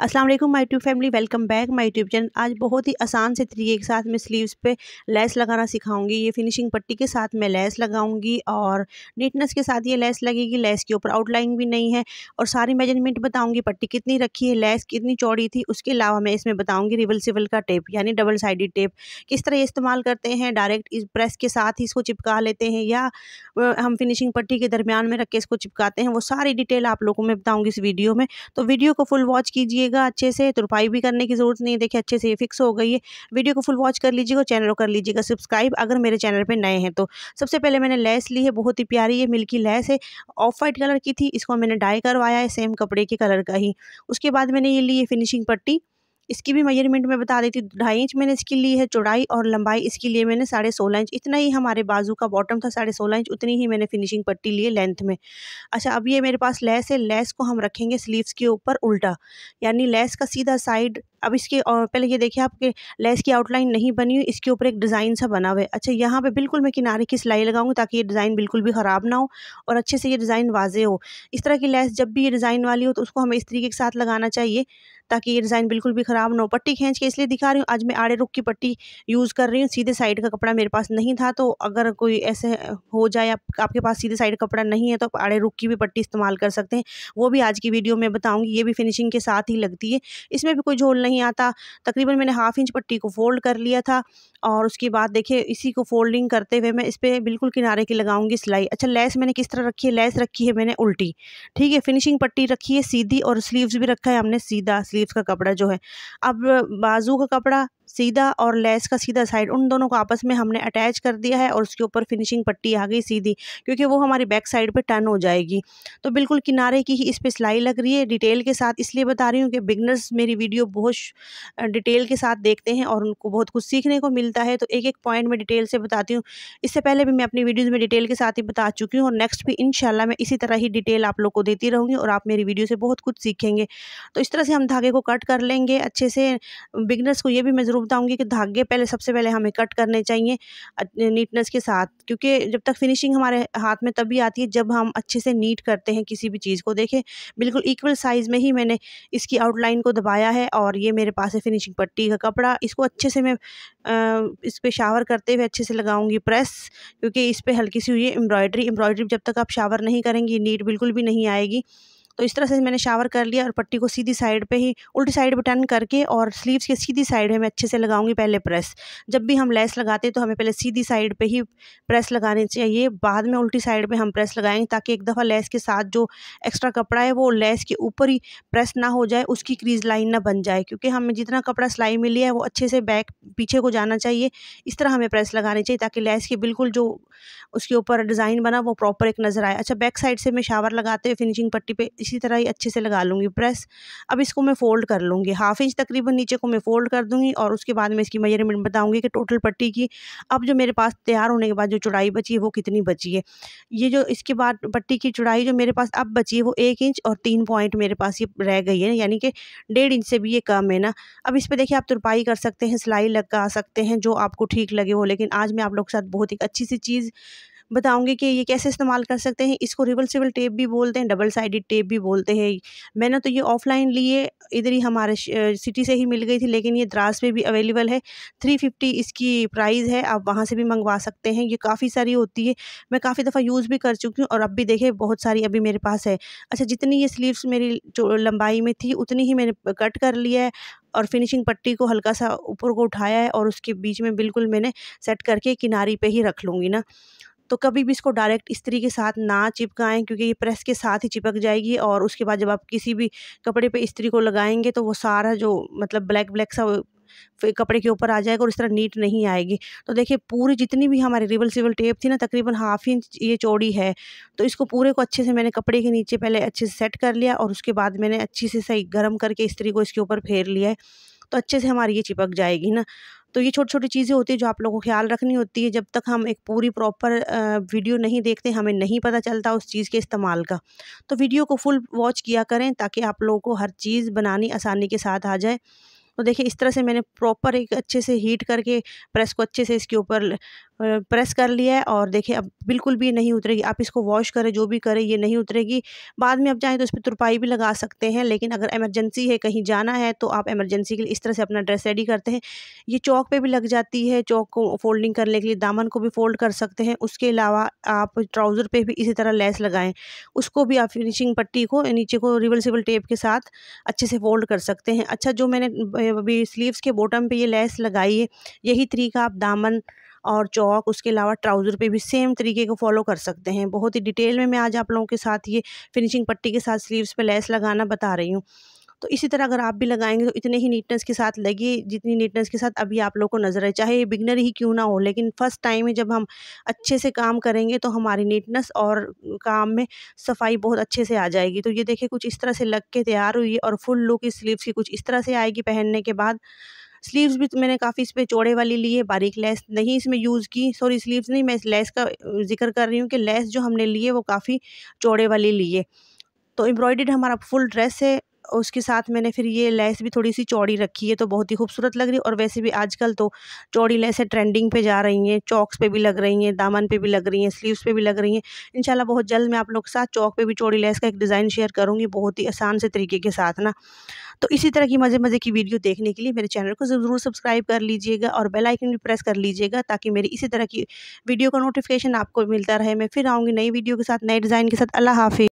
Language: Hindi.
अस्सलाम वालेकुम my tube family welcome back my tube channel आज बहुत ही आसान से तरीके के साथ मैं स्लीव्स पे लेस लगाना सिखाऊँगी। ये फिनिशिंग पट्टी के साथ मैं लेस लगाऊँगी और नीटनेस के साथ ये लेस लगेगी। लेस के ऊपर आउटलाइन भी नहीं है और सारी मेज़रमेंट बताऊँगी। पट्टी कितनी रखी है लेस कितनी चौड़ी थी, उसके अलावा मैं इसमें बताऊँगी रिवल्सिबल का टेप यानी डबल साइडेड टेप किस तरह इस्तेमाल करते हैं डायरेक्ट इस प्रेस के साथ ही इसको चिपका लेते हैं या हम फिनिशिंग पट्टी के दरमियान में रख के इसको चिपकाते हैं। वो सारी डिटेल आप लोगों मैं बताऊँगी इस वीडियो में। तो वीडियो को फुल वॉच कीजिएगा लीजिएगा अच्छे से तुरपाई भी करने की ज़रूरत नहीं है। देखिए, अच्छे से ये फिक्स हो गई है। वीडियो को फुल वॉच कर लीजिएगा चैनल को कर लीजिएगा। सब्सक्राइब अगर मेरे चैनल पर नए हैं तो सबसे पहले मैंने लेस ली है, बहुत ही प्यारी है, मिल्की लेस है। ऑफ़ वाइट कलर की थी, इसको मैंने डाई करवाया है सेम कपड़े के कलर का ही। उसके बाद मैंने ये ली है फिनिशिंग पट्टी। इसकी भी मेज़रमेंट में बता देती हूँ, ढाई इंच मैंने इसकी ली है चौड़ाई और लंबाई इसके लिए मैंने साढ़े सोलह इंच। इतना ही हमारे बाजू का बॉटम था साढ़े सोलह इंच, उतनी ही मैंने फिनिशिंग पट्टी ली है लेंथ में। अच्छा अब ये मेरे पास लेस है लेस को हम रखेंगे स्लीव्स के ऊपर उल्टा, यानी लेस का सीधा साइड अब इसके और पहले ये देखिए आपके लेस की आउटलाइन नहीं बनी हुई, इसके ऊपर एक डिज़ाइन सा बना हुआ है। अच्छा यहाँ पे बिल्कुल मैं किनारे की सिलाई लगाऊँगी ताकि ये डिज़ाइन बिल्कुल भी ख़राब ना हो और अच्छे से ये डिज़ाइन वाजे हो। इस तरह की लेस जब भी ये डिज़ाइन वाली हो तो उसको हमें इस तरीके के साथ लगाना चाहिए ताकि ये डिज़ाइन बिल्कुल भी ख़राब ना हो। पट्टी खींच के इसलिए दिखा रही हूँ, आज मैं आड़े रुख की पट्टी यूज़ कर रही हूँ, सीधे साइड का कपड़ा मेरे पास नहीं था तो अगर कोई ऐसे हो जाए आपके पास सीधे साइड कपड़ा नहीं है तो आप आड़े रुख की भी पट्टी इस्तेमाल कर सकते हैं। वो भी आज की वीडियो में बताऊँगी, ये भी फिनिशिंग के साथ ही लगती है। इसमें भी कोई झोल नहीं आता। तकरीबन मैंने हाफ़ इंच पट्टी को फोल्ड कर लिया था और उसके बाद देखिए, इसी को फोल्डिंग करते हुए मैं इस पर बिल्कुल किनारे की लगाऊँगी सिलाई। अच्छा लेस मैंने किस तरह रखी है? लेस रखी है मैंने उल्टी। ठीक है फिनिशिंग पट्टी रखी है, सीधी और स्लीव्स भी रखा है हमने, सीधा स्लीव्स का कपड़ा जो है। अब बाजू का कपड़ा सीधा और लेस का सीधा साइड, उन दोनों को आपस में हमने अटैच कर दिया है और उसके ऊपर फिनिशिंग पट्टी आ गई सीधी, क्योंकि वो हमारी बैक साइड पे टर्न हो जाएगी। तो बिल्कुल किनारे की ही इस पर सिलाई लग रही है, डिटेल के साथ इसलिए बता रही हूँ कि बिगनर्स मेरी वीडियो बहुत डिटेल के साथ देखते हैं और उनको बहुत कुछ सीखने को मिलता है। तो एक एक पॉइंट में डिटेल से बताती हूँ। इससे पहले भी मैं अपनी वीडियोज़ में डिटेल के साथ ही बता चुकी हूँ और नेक्स्ट भी इन मैं इसी तरह ही डिटेल आप लोग को देती रहूँगी और आप मेरी वीडियो से बहुत कुछ सीखेंगे। तो इस तरह से हम धागे को कट कर लेंगे अच्छे से। बिगनर्स को ये भी मैं ज़रूर बताऊँगी कि धागे पहले, सबसे पहले हमें कट करने चाहिए नीटनेस के साथ, क्योंकि जब तक फिनिशिंग हमारे हाथ में तभी आती है जब हम अच्छे से नीट करते हैं किसी भी चीज़ को। देखें, बिल्कुल इक्वल साइज़ में ही मैंने इसकी आउटलाइन को दबाया है और ये मेरे पास है फिनिशिंग पट्टी का कपड़ा। इसको अच्छे से मैं इस पर शावर करते हुए अच्छे से लगाऊँगी प्रेस क्योंकि इस पर हल्की सी हुई है एम्ब्रॉयडरी एम्ब्रॉयडरी जब तक आप शावर नहीं करेंगी, नीट बिल्कुल भी नहीं आएगी। तो इस तरह से मैंने शावर कर लिया और पट्टी को सीधी साइड पे ही, उल्टी साइड पे टर्न करके और स्लीव्स के सीधी साइड में मैं अच्छे से लगाऊँगी पहले प्रेस जब भी हम लेस लगाते तो हमें पहले सीधी साइड पे ही प्रेस लगानी चाहिए। बाद में उल्टी साइड पे हम प्रेस लगाएँगे ताकि एक दफ़ा लेस के साथ जो एक्स्ट्रा कपड़ा है, वो लेस के ऊपर ही प्रेस ना हो जाए, उसकी क्रीज लाइन ना बन जाए। क्योंकि हमें जितना कपड़ा सिलाई में लिया है, वो अच्छे से बैक पीछे को जाना चाहिए। इस तरह हमें प्रेस लगानी चाहिए ताकि लेस के बिल्कुल जो उसके ऊपर डिज़ाइन बना, वो प्रॉपर एक नज़र आए। अच्छा बैक साइड से मैं शावर लगाते हुए फिनिशिंग पट्टी पर इसी तरह ही अच्छे से लगा लूँगी प्रेस। अब इसको मैं फ़ोल्ड कर लूँगी। हाफ़ इंच तकरीबन नीचे को मैं फ़ोल्ड कर दूँगी और उसके बाद मैं इसकी मेज़रमेंट बताऊँगी कि टोटल पट्टी की अब जो मेरे पास तैयार होने के बाद जो चौड़ाई बची है वो कितनी बची है। ये जो इसके बाद पट्टी की चौड़ाई जो मेरे पास अब बची है वो एक इंच और तीन पॉइंट मेरे पास ये रह गई है, यानी कि डेढ़ इंच से भी ये कम है ना। अब इस पर देखिए आप तुरपाई कर सकते हैं, सिलाई लगा सकते हैं, जो आपको ठीक लगे हो लेकिन आज मैं आप लोग के साथ बहुत ही अच्छी सी चीज़ बताऊँगी कि ये कैसे इस्तेमाल कर सकते हैं। इसको रिवर्सिबल टेप भी बोलते हैं, डबल साइडेड टेप भी बोलते हैं। मैंने तो ये ऑफलाइन लिए, इधर ही हमारे सिटी से ही मिल गई थी, लेकिन ये द्रास पे भी अवेलेबल है। थ्री फिफ्टी इसकी प्राइस है, आप वहाँ से भी मंगवा सकते हैं। ये काफ़ी सारी होती है। मैं काफ़ी दफ़ा यूज़ भी कर चुकी हूँ और अब भी देखे, बहुत सारी अभी मेरे पास है। अच्छा जितनी ये स्लीव्स मेरी लंबाई में थी, उतनी ही मैंने कट कर लिया है और फिनिशिंग पट्टी को हल्का सा ऊपर को उठाया है और उसके बीच में बिल्कुल मैंने सेट करके किनारी पे ही रख लूँगी ना। तो कभी भी इसको डायरेक्ट इस्त्री के साथ ना चिपकाएँ, क्योंकि ये प्रेस के साथ ही चिपक जाएगी और उसके बाद जब आप किसी भी कपड़े पे इस्त्री को लगाएँगे तो वो सारा जो मतलब ब्लैक ब्लैक सा कपड़े के ऊपर आ जाएगा और इस तरह नीट नहीं आएगी। तो देखिए, पूरी जितनी भी हमारी रिवल्सिबल टेप थी ना, तकरीबन हाफ़ इंच ये चौड़ी है तो इसको पूरे को अच्छे से मैंने कपड़े के नीचे पहले अच्छे से सेट कर लिया और उसके बाद मैंने अच्छी से सही गर्म करके इस्त्री को इसके ऊपर फेर लिया है तो अच्छे से हमारी ये चिपक जाएगी ना। तो ये छोटी छोटी चीज़ें होती है जो आप लोगों को ख्याल रखनी होती है। जब तक हम एक पूरी प्रॉपर वीडियो नहीं देखते, हमें नहीं पता चलता उस चीज़ के इस्तेमाल का। तो वीडियो को फुल वॉच किया करें ताकि आप लोगों को हर चीज़ बनानी आसानी के साथ आ जाए। तो देखिए, इस तरह से मैंने प्रॉपर एक अच्छे से हीट करके प्रेस को अच्छे से इसके ऊपर प्रेस कर लिया है और देखिए, अब बिल्कुल भी नहीं उतरेगी। आप इसको वॉश करें, जो भी करें, ये नहीं उतरेगी। बाद में आप चाहें तो इस पर तुरपाई भी लगा सकते हैं, लेकिन अगर एमरजेंसी है, कहीं जाना है तो आप एमरजेंसी के लिए इस तरह से अपना ड्रेस रेडी करते हैं। ये चौक पे भी लग जाती है, चौक को फोल्डिंग करने के लिए, दामन को भी फोल्ड कर सकते हैं। उसके अलावा आप ट्राउज़र पर भी इसी तरह लेस लगाएँ। उसको भी आप फिनिशिंग पट्टी को, नीचे को रिवर्सिबल टेप के साथ अच्छे से फोल्ड कर सकते हैं। अच्छा जो मैंने अभी स्लीव्स के बॉटम पे ये लेस लगाई है यही तरीका आप दामन और चौक, उसके अलावा ट्राउज़र पे भी सेम तरीके को फॉलो कर सकते हैं। बहुत ही डिटेल में मैं आज आप लोगों के साथ ये फिनिशिंग पट्टी के साथ स्लीव्स पे लेस लगाना बता रही हूँ। तो इसी तरह अगर आप भी लगाएँगे तो इतने ही नीटनेस के साथ लगे, जितनी नीटनेस के साथ अभी आप लोग को नज़र है चाहे ये बिगनर ही क्यों ना हो, लेकिन फ़र्स्ट टाइम में जब हम अच्छे से काम करेंगे तो हमारी नीटनेस और काम में सफ़ाई बहुत अच्छे से आ जाएगी। तो ये देखिए कुछ इस तरह से लग के तैयार हुई है और फुल लुक इस स्लीव्स की कुछ इस तरह से आएगी पहनने के बाद। स्लीव्स भी तो मैंने काफ़ी इस पर चौड़े वाली ली है, बारीक लेस नहीं इसमें यूज़ की सॉरी स्लीव्स नहीं, मैं इस लेस का ज़िक्र कर रही हूँ कि लेस जो हमने ली है वो काफ़ी चौड़े वाली ली है। तो एम्ब्रॉयड हमारा फुल ड्रेस है उसके साथ मैंने फिर ये लेस भी थोड़ी सी चौड़ी रखी है तो बहुत ही खूबसूरत लग रही है। और वैसे भी आजकल तो चौड़ी लेसें ट्रेंडिंग पे जा रही हैं, चौक्स पे भी लग रही हैं, दामन पे भी लग रही हैं, स्लीव्स पे भी लग रही हैं। इंशाल्लाह बहुत जल्द मैं आप लोग के साथ चौक पे भी चौड़ी लेस का एक डिज़ाइन शेयर करूँगी, बहुत ही आसान से तरीके के साथ, ना। तो इसी तरह की मज़े मज़े की वीडियो देखने के लिए मेरे चैनल को ज़रूर सब्सक्राइब कर लीजिएगा और बेल आइकन भी प्रेस कर लीजिएगा, ताकि मेरी इसी तरह की वीडियो का नोटिफिकेशन आपको मिलता रहे। मैं फिर आऊँगी नई वीडियो के साथ, नए डिज़ाइन के साथ। अल्लाह हाफि